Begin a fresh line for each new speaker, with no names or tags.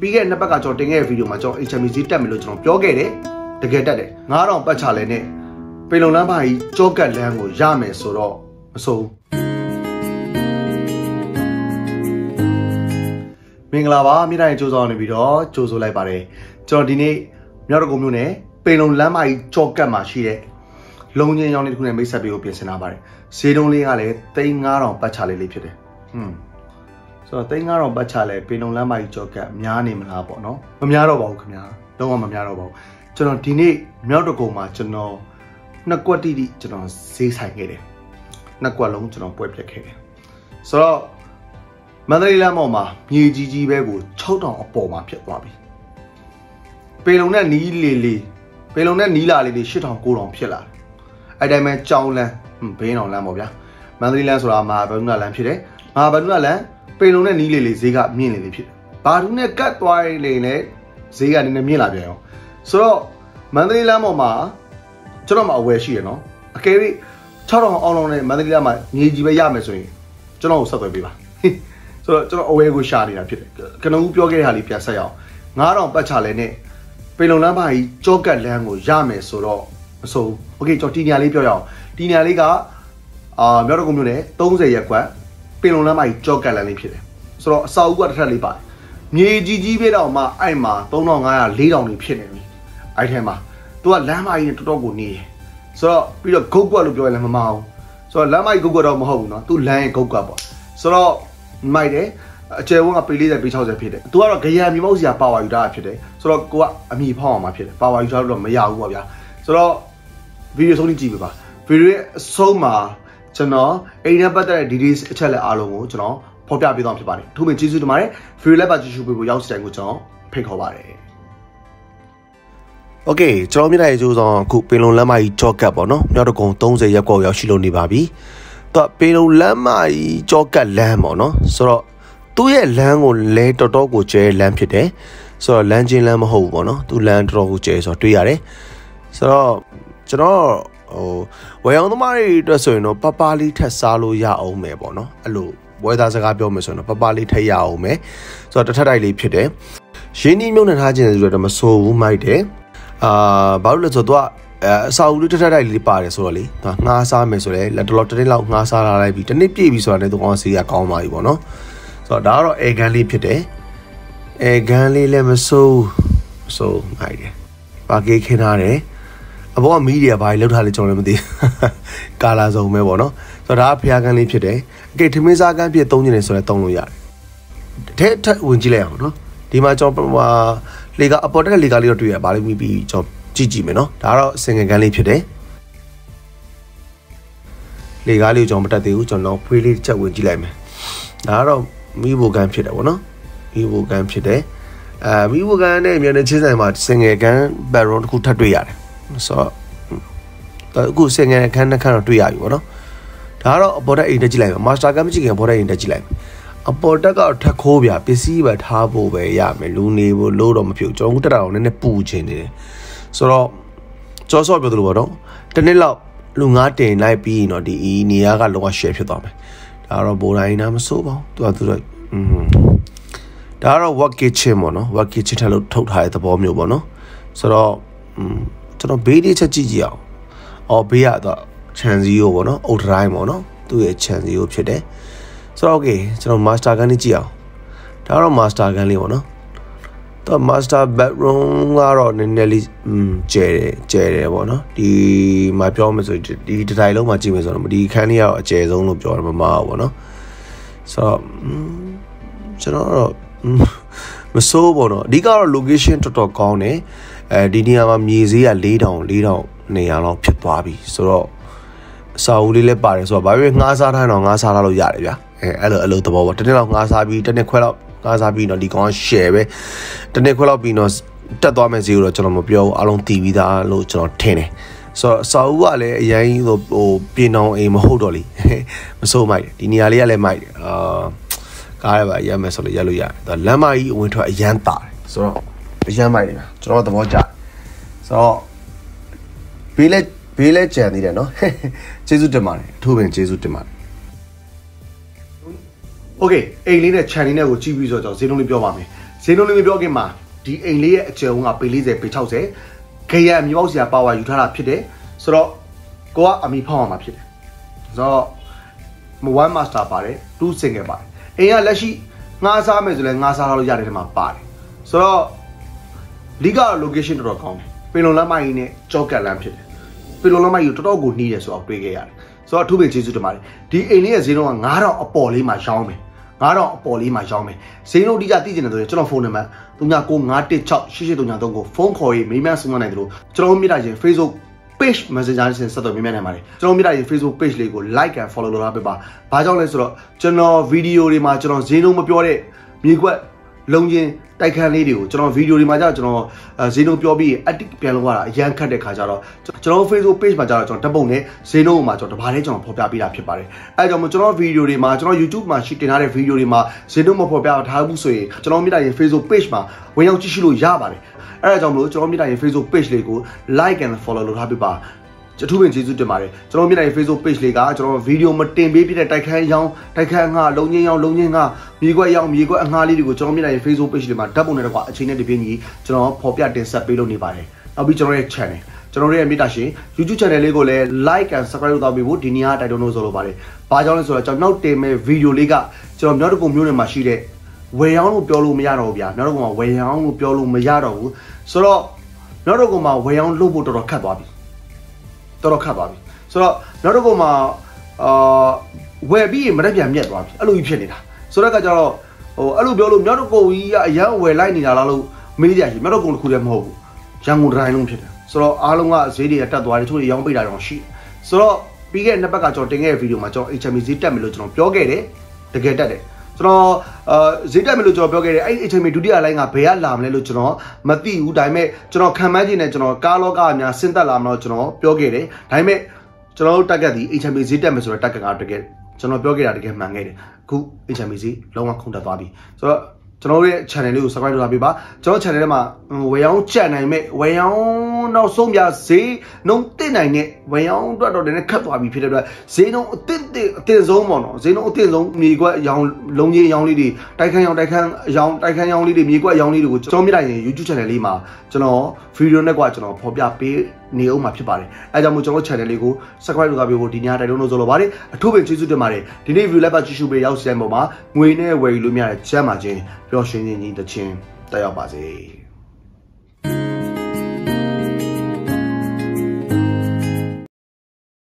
ပြီးခဲ့တဲ့နှစ်ပတ်ကကျွန်တော်တင်ခဲ့တဲ့ဗီဒီယိုမှာကျွန်တော် HMB ဈေးတက်မယ်လို့ကျွန်တော်ပြောခဲ့တယ်တကယ်တက်တယ်9000ပတ်ချလဲနဲ့ပေလုံလမ်းပါကြီးကြောကတ်လမ်းကိုရမယ်ဆိုတော့မဆိုးမင်္ဂလာပါမြေတိုင်းကြိုးစားနေပြီးတော့ကြိုးဆိုလိုက်ပါတယ်ကျွန်တော်ဒီနေ့မြောက်တကုံမြို့နယ်ပေလုံလမ်းမကြီးကြောကတ်မှာရှိတဲ့လုံချင်းရောင်းလေးတစ်ခုနဲ့မိတ်ဆက်ပေးဖို့ပြင်ဆင်ထားပါတယ်ဈေးတုံးလေးကလည်း3900ပတ်ချလေးလေးဖြစ်တယ်ဟွန်း ဆိုတော့3900ပတ်ချလဲပေလုံလမ်းမကြီးကြောကတ်များနေမလားပေါ့နော်မများတော့ပါဘူးခင်ဗျာလုံးဝမများတော့ပါဘူးကျွန်တော်ဒီနေ့မြောက်တကုံမှာကျွန်တော်နှစ်ကွက်တိတိကျွန်တော်ဈေးဆိုင်ခဲ့တယ်နှစ်ကွက်လုံးကျွန်တော်ပွဲပြက်ခဲ့တယ်ဆိုတော့မန္တလေးလမ်းပေါ်မှာမြေကြီးကြီးပဲကို6000အပေါ်မှာဖြစ်သွားပြီပေလုံနဲ့နီးလီလီပေလုံနဲ့နီးလာလီလီ8000 9000ဖြစ်လာတယ်အဲ့တိုင်းပဲကြောင်းလန်းဘေးအောင်လမ်းပေါ့ဗျာမန္တလေးလမ်းဆိုတာမဟာဗန္ဓုလလမ်းဖြစ်တယ်မဟာဗန္ဓုလလမ်း ပေလုံနဲ့နီးလီလီဈေးကမြင့်လေလေဖြစ်တယ်ဘာဒူးနဲ့ကတ်သွားရင်လည်းဈေးကနည်းနည်းမြင့်လာပြန်ရောဆိုတော့မန္တလေးလမ်းပေါ်မှာကျွန်တော်မှအဝယ်ရှိရနော်အကယ်၍6000အောင်လုံးနဲ့မန္တလေးလမ်းမှာမြေကြီးပဲရမယ်ဆိုရင်ကျွန်တော်ကိုဆက်သွယ်ပေးပါဆိုတော့ကျွန်တော်အဝယ်ကိုရှာနေတာဖြစ်တယ်ကနဦးပြောခဲ့တဲ့ဟာလေးပြန်ဆက်ရအောင်9000ပတ်ချလဲနဲ့ပေလုံလမ်းပါကြီးကြောကတ်လမ်းကိုရမယ်ဆိုတော့မဆိုဘူးโอเคကျွန်တော်တီညာလေးပြောရအောင်တီညာလေးကအာမြောက်တော့ကုန်းမြို့နယ်30ရက်ကွက် ပေလုံလမ်းပါကြီးကြောကတ်လမ်းလေးဖြစ်တယ်ဆိုတော့အစာအုပ်ကတစ်ထပ်လေးပါတယ်မြေကြီးကြီးပြတော့မှအဲ့မှာ3500 4000နေဖြစ်နေပြီအဲ့ထဲမှာသူကလမ်းမကြီးနဲ့တော်တော်ကိုနေတယ်ဆိုတော့ပြီးတော့ဂုတ်ကွက်လို့ပြောရင်လည်းမမအောင်ဆိုတော့လမ်းမကြီးဂုတ်ကွက်တော့မဟုတ်ဘူးเนาะသူလမ်းရဲ့ဂုတ်ကွက်ပေါ့ဆိုတော့မိုက်တယ်အကျယ်ဝန်းကပေ40ပေ60ဖြစ်တယ်သူကတော့ဂရံမြေမောက်စီယာပါဝါယူတာဖြစ်တယ်ဆိုတော့ကိုကအမိဖောက်အောင်မှာဖြစ်တယ်ပါဝါယူထားလို့တော့မရဘူးပေါ့ဗျာဆိုတော့ဗီဒီယိုဆုံးကြည့်ပြပါဗီဒီယိုရဲ့အဆုံးမှာ ကျွန်တော်အဲ့ဒီနဲ့ပတ်သက်တဲ့ details အချက်လက်အားလုံးကိုကျွန်တော်ဖော်ပြပေးသွားမှာဖြစ်ပါတယ်။အထူးပဲကျေးဇူးတင်ပါတယ်။ free lab ပါကြည့်ရှုပေးဖို့ရောက်စီတိုင်းကိုကျွန်တော်ဖိတ်ခေါ်ပါတယ်။ Okay ကျွန်တော်မြင်တဲ့အကျိုးဆောင်အခုပင်လုံလမ်းမကြီးကြော့ကတ်ပေါ့နော်မြောက်တကုံ30ရပ်ကွက်ရောက်ရှိလို့နေပါပြီ။သူကပင်လုံလမ်းမကြီးကြော့ကတ်လမ်းပေါ့နော်ဆိုတော့သူ့ရဲ့လမ်းကိုလဲတော်တော်ကိုကျဲလမ်းဖြစ်တယ်။ဆိုတော့လမ်းချင်းလမ်းမဟုတ်ဘူးပေါ့နော်။သူ့လမ်းတော်တော်ကိုကျဲဆိုတော့တွေ့ရတယ်။ဆိုတော့ကျွန်တော် ဟိုဝယ်အောင်သမားတွေအတွက်ဆိုရင်တော့ပပလေးထက်စားလို့ရအောင်မယ်ပေါ့နော်အဲ့လိုဝယ်သားစကားပြောမယ်ဆိုရင်တော့ပပလေးထက်ရအောင်မယ်ဆိုတော့တစ်ထပ်တိုက်လေးဖြစ်တယ်ရင်းနှီးမြုပ်နှံထားခြင်းဆိုတော့မဆိုးဘူးမိုက်တယ်အာဘာလို့လဲဆိုတော့အဲအစာအုပ်လေးတစ်ထပ်တိုက်လေးပါတယ်ဆိုတော့လေသူငှားစားမယ်ဆိုလဲလက်တော်တစ်နေ့လောက်ငှားစားလာလိုက်ပြီတစ်နေ့ပြည့်ပြီဆိုတာနဲ့သူကောင်စီကကောင်းပါပြီပေါ့နော်ဆိုတော့ဒါကတော့အေဂန်လေးဖြစ်တယ်အေဂန်လေးလည်းမဆိုးမဆိုးမိုက်တယ်ပါကေးခင်းထားတယ် အဘောကမီးတွေကဘာတွေလောက်ထားလဲကျွန်တော်လည်းမသိကာလာစုံပဲပေါ့နော်ဆိုတော့ဒါကဖျားကန်းလေးဖြစ်တယ်အကဲထမင်းစားကန်းပြည့်သုံးနေတယ်ဆိုတော့သုံးလို့ရတယ်တဲ့ထက်ဝင်ကြည့်လိုက်အောင်နော်ဒီမှာကျွန်တော်ဟိုလေကအပေါ်တက်ကလေကလေးတော့တွေ့ရပါလိမ့်မည်ပြီးကျွန်တော်ကြည့်ကြည့်မယ်နော်ဒါကတော့စင်ငယ်ကန်းလေးဖြစ်တယ်လေကားလေးကိုကျွန်တော်မတက်သေးဘူးကျွန်တော်ဖွေးလေးတစ်ချက်ဝင်ကြည့်လိုက်မယ်ဒါကတော့မီးဘိုကန်ဖြစ်တယ်ဗောနော်မီးဘိုကန်ဖြစ်တယ်အဲမီးဘိုကန်နဲ့မြန်တဲ့ချင်းဆိုင်မှာစင်ငယ်ကန်ဘက်ရွန်တစ်ခုထပ်တွေ့ရတယ် ဆိုတော့အခုစင်ငယ်ကန်နှစ်ခန်းတော့တွေ့ရပြီဗောနော်ဒါကတော့အပေါ်တက်အိမ်တက်ကြည့်လိုက်မယ်မာစတာကန်မကြည့်ခင်အပေါ်တက်အိမ်တက်ကြည့်လိုက်မယ်အပေါ်တက်ကထက်ခိုးပြပစ္စည်းပဲထားဖို့ပဲရမယ်လူနေဖို့လို့တော့မဖြစ်ကျွန်တော်တက်တာတော့နည်းနည်းပူချင်နေတယ်ဆိုတော့ကြောစော့ပြောသလိုပေါ့နော်တနေ့လောက်လူငါတင်လိုက်ပြီးရင်တော့ဒီနေရာကလောက share ဖြစ်သွားမယ်ဒါတော့ဘိုးတိုင်းနာမစိုးပါဘူးသူကသူတော့อืมဒါကတော့ work kitchen ပေါ့နော် work kitchen ထက်လို့ထုတ်ထားတဲ့သဘောမျိုးပေါ့နော်ဆိုတော့อืม ကျွန်တော်ဘေးလေးချက်ကြည့်ကြည့်အောင်အော်ဘေးကတော့ခြံစည်းရိုးပေါ့နော်အုတ်တိုင်းပေါ့နော်သူ့ရဲ့ခြံစည်းရိုးဖြစ်တယ်ဆိုတော့ okay ကျွန်တော် master gun လေးကြည့်အောင်ဒါတော့ master gun လေးပေါ့နော်တော့ master bedroom ကတော့နည်းနည်းလေးอืมကျဲတယ်ကျဲတယ်ပေါ့နော်ဒီမှာပြောမယ်ဆိုဒီဒီတိုင်းလုံးမှာကြည့်မယ်ဆိုတော့ဒီခန်းလေးကတော့အကျယ်ဆုံးလို့ပြောရမှာမဟုတ်ပေါ့နော်ဆိုတော့ကျွန်တော်တော့မစိုးပေါ့နော်အဓိကတော့ location တော်တော်ကောင်းတယ် အဲဒီနေရာမှာမြေဈေးက4000 4000နေရာလောက်ဖြစ်သွားပြီဆိုတော့အစာအုပ်လေးလည်းပါတယ်ဆိုတော့ဘာဖြစ်ငှားစားထားတော့ငှားစားထားလို့ရတယ်ဗျာအဲအဲ့လိုအဲ့လိုသဘောပေါ့တစ်နေ့လောက်ငှားစားပြီးတစ်နေ့ခွဲလောက်ငှားစားပြီးတော့ဒီကောင်က share ပဲတစ်နေ့ခွဲလောက်ပြီးတော့တက်သွားမယ်စီကိုတော့ကျွန်တော်မပြောဘူးအားလုံးတည်ပြီးသားလို့ကျွန်တော်ထင်တယ်ဆိုတော့စာအုပ်ကလည်းအရင်ဟိုဟိုပြင်အောင်အိမ်မဟုတ်တော့လေမစိုးမိုက်တယ်ဒီနေရာလေးကလည်းမိုက်တယ်အာကားရပါရမယ်ဆိုလို့ရလို့ရတယ်လမ်းမကြီးအဝင်ထွက်အရန်တာတယ်ဆိုတော့ အရမ်းမိုက်နေတာကျွန်တော်သဘောကျဆိုတော့ဘေးလဲဘေးလဲကြံသေးတယ်နော်ကျေးဇူးတင်ပါတယ်အထူးပင်ကျေးဇူးတင်ပါတယ် Okay အိမ်လေးနဲ့ channel နဲ့ကိုကြည့်ပြီးဆိုတော့ကျွန်တော်ဈေးနှုန်းလေးပြောပါမယ်ဈေးနှုန်းလေးမပြောခင်မှာဒီအိမ်လေးရဲ့အကျယ်အဝန်းကပေ40ပေ60ခရံမြောက်စရာပါဝါယူထားတာဖြစ်တယ်ဆိုတော့ကိုကအမိဖောက်အောင်မှာဖြစ်တယ်ဆိုတော့1 master ပါတယ်2 single ပါတယ်အိမ်ကလက်ရှိငါးစားမယ်ဆိုလဲငါးစားထားလို့ရတယ်ဒီမှာပါတယ်ဆိုတော့ လီကတော့ location တော်တော်ကောင်းတယ်ပင်လုံလမ်းမကြီးနဲ့ကြောက်ကတ်လမ်းဖြစ်တယ်ပင်လုံလမ်းမကြီးကိုတော်တော်ကိုနှီးတယ်ဆိုတော့တွေ့ခဲ့ရတယ်ဆိုတော့အထူးပင်ကျေးဇူးတင်ပါတယ်ဒီအိမ်လေးရဲ့ဈေးနှုန်းက9000အပေါ်လေးမှာရောင်းမယ်9000အပေါ်လေးမှာရောင်းမယ်ဈေးနှုန်းတိကျသိချင်တယ်ဆိုရင်ကျွန်တော်ဖုန်းနံပါတ်39968836ကိုဖုန်းခေါ်ရေးမိမဆူမနိုင်တယ်လို့ကျွန်တော်မြင်တာချင်း Facebook page messenger နဲ့ဆက်သွယ်မြင်နိုင်ပါတယ်ကျွန်တော်မြင်တာရင် Facebook page လေးကို like and follow လုပ်ထားပေးပါဘာကြောင့်လဲဆိုတော့ကျွန်တော်ဗီဒီယိုတွေမှာကျွန်တော်ဈေးနှုန်းမပြောတဲ့မြေကွက် လုံးချင်းတိုက်ခန်းလေးတွေကိုကျွန်တော်ဗီဒီယိုတွေမှာကြာကျွန်တော်ဈေးနှုန်းပြောပြီးအတိပြန်လို့ရတာအရန်ခတ်တဲ့ခါကျတော့ကျွန်တော် Facebook page မှာကြာတော့ကျွန်တော်ဓာတ်ပုံနဲ့ဈေးနှုန်းမှာကျွန်တော်တဘာလေးကျွန်တော်ဖော်ပြပေးတာဖြစ်ပါတယ်အဲကြောင့်မို့ကျွန်တော်ဗီဒီယိုတွေမှာကျွန်တော် YouTube မှာရှိတင်ထားတဲ့ဗီဒီယိုတွေမှာဈေးနှုန်းမဖော်ပြထားဘူးဆိုရင်ကျွန်တော်မြင်တာရင် Facebook page မှာဝင်ရောက်ကြည့်ရှုလို့ရပါတယ်အဲဒါကြောင့်မလို့ကျွန်တော်မြင်တာရင် Facebook page လေးကို like and follow လုပ်ထားပေးပါ အထူးပင်ကျေးဇူးတင်ပါတယ်ကျွန်တော်မြင်တဲ့ Facebook page လေးကကျွန်တော်ဗီဒီယိုမတင်ပေးပြတဲ့တိုက်ခန်းရောင်းတိုက်ခန်းငှလုံးချင်းရောင်းလုံးချင်းငှမြေခွက်ရောင်းမြေခွက်အငှားလေးတွေကိုကျွန်တော်မြင်တဲ့ Facebook page လေးမှာဓာတ်ပုံနဲ့တကွာအချိန်နဲ့တပြေးညီကျွန်တော်ဖော်ပြတင်ဆက်ပေးလို့နေပါတယ်နောက်ပြီးကျွန်တော်ရဲ့ channel ကျွန်တော်ရဲ့မိတာရှင် YouTube channel လေးကိုလည်း like and subscribe လုပ်တော့ပေးဖို့ဒီနေ့ကတိုက်တွန်းလို့ဆိုလိုပါတယ်။ဘာကြောင့်လဲဆိုတော့ကျွန်တော်နောက်တင်မဲ့ဗီဒီယိုလေးကကျွန်တော်မြောက်တကုံမျိုးနယ်မှာရှိတဲ့ဝယ်ရောင်းလို့ပြောလို့မရတော့ဘူးဗျာ။မြောက်တကုံမှာဝယ်ရောင်းလို့ပြောလို့မရတော့ဘူး။ဆိုတော့မြောက်တကုံမှာဝယ်ရောင်းလုပ်ဖို့တော်တော်ခက်သွားပြီ။ တော်တော်ခတ်သွားပြီဆိုတော့နောက်တစ်ခုမှာအာဝယ်ပြီးမရက်ပြန်မြက်သွားပြီအဲ့လိုကြီးဖြစ်နေတာဆိုတော့ကကြတော့ဟိုအဲ့လိုပြောလို့မြောက်တစ်ခုကြီးကအရန်ဝယ်လိုက်နေတာလားလို့မေးကြရှိမြောက်တစ်ခုတစ်ခုတည်းမဟုတ်ဘူးရန်ကုန်တိုင်းလုံးဖြစ်တယ်ဆိုတော့အားလုံးကဈေးတွေကတက်သွားတယ်ချို့တွေရောင်းပိတ်တာတော့ရှိဆိုတော့ပြီးခဲ့တဲ့နှစ်ပတ်ကကျွန်တော်တင်ခဲ့တဲ့ဗီဒီယိုမှာကျွန်တော် HMB ဈေးတက်မယ်လို့ကျွန်တော်ပြောခဲ့တယ်တကယ်တက်တယ် ကျွန်တော်အာဈေးတက်မယ်လို့ကျွန်တော်ပြောခဲ့တယ်အဲ့ဒီအချိန်မှာဒုတိယလိုင်းကဘယ်ကလာမလဲလို့ကျွန်တော်မသိဘူးဒါပေမဲ့ကျွန်တော်ခံမှန်းခြင်းနဲ့ကျွန်တော်ကားလောကအများဆင်းသက်လာမလို့ကျွန်တော်ပြောခဲ့တယ်ဒါပေမဲ့ကျွန်တော်တို့တက်ကတ်ဒီ HMB ဈေးတက်မယ်ဆိုတော့တက်ကတ်ကတကယ်ကျွန်တော်ပြောခဲ့တာတကယ်မှန်ခဲ့တယ်အခု HMB ဈေးလုံးဝခုန်တက်သွားပြီဆိုတော့ ကျွန်တော်တို့ရဲ့ channel လေးကို subscribe လုပ်ထားပေးပါကျွန်တော် channel ထဲမှာဝယ်ရောင်းကြက်နိုင်မဲ့ဝယ်ရောင်းနောက်ဆုံးပြဈေးနှုန်းတက်နိုင်တဲ့ဝယ်ရောင်းအတွက်တော့လည်းခတ်သွားပြီဖြစ်တဲ့အတွက်ဈေးနှုန်းအသစ်အသစ်ဆုံးပေါ့နော်ဈေးနှုန်းအသစ်ဆုံးမြေကွက်ရောင်းလုံးကြီးရောင်းလေးတွေတိုက်ခန်းရောင်းတိုက်ခန်းရောင်းတိုက်ခန်းရောင်းလေးတွေမြေကွက်ရောင်းလေးတွေကိုကျွန်တော်မြင်လိုက်ရင် YouTube channel လေးမှာကျွန်တော်ဗီဒီယိုနဲ့ကွာကျွန်တော်ဖော်ပြပေး နေအောင်မှာဖြစ်ပါတယ်အဲကြောင့်မို့ကျွန်တော် channel လေးကို subscribe လုပ်ထားပေးဖို့ဒီညတိုက်တွန်းလို့ဆိုလိုပါတယ်အထူးပဲကျေးဇူးတင်ပါတယ်ဒီနေ့ view လိုက်ပါကြည့်ရှုပေးရောက်စတဲ့ပုံမှာငွေနဲ့ဝယ်ယူလို့မရတဲ့ချမ်းပါခြင်းပျော်ရွှင်ခြင်းကြီးတခြင်းတက်ရောက်ပါစေ